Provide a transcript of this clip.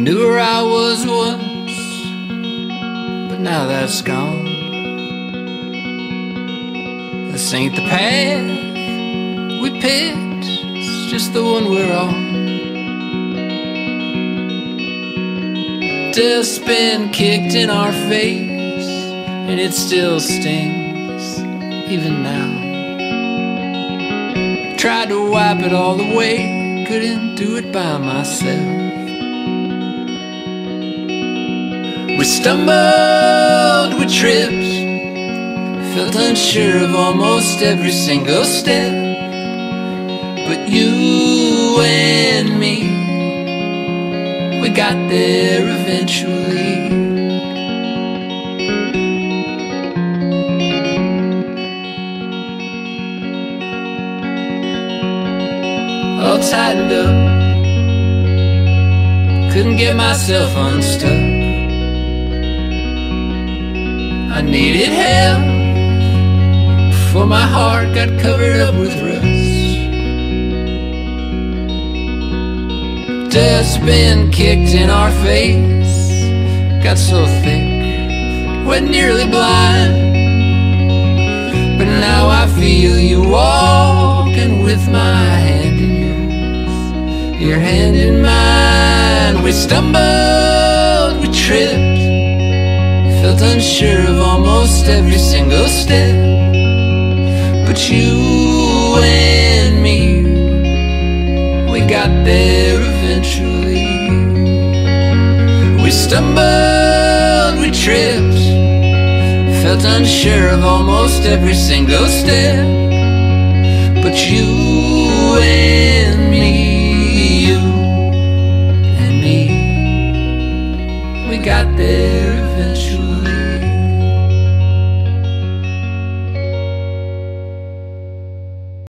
was once, but now that's gone. This ain't the path we picked, it's just the one we're on. Dust's been kicked in our face, and it still stings, even now. Tried to wipe it all away, couldn't do it by myself. Stumbled, we tripped, felt unsure of almost every single step. But you and me, we got there eventually. All tightened up, couldn't get myself unstuck. I needed help before my heart got covered up with rust. Dust been kicked in our face, got so thick, went nearly blind. But now I feel you walking with my hand in yours, your hand in mine. We stumbled, we tripped felt unsure of almost every single step. But you and me, we got there eventually. We stumbled, we tripped Felt unsure of almost every single step. But you and me, you and me We got there eventually.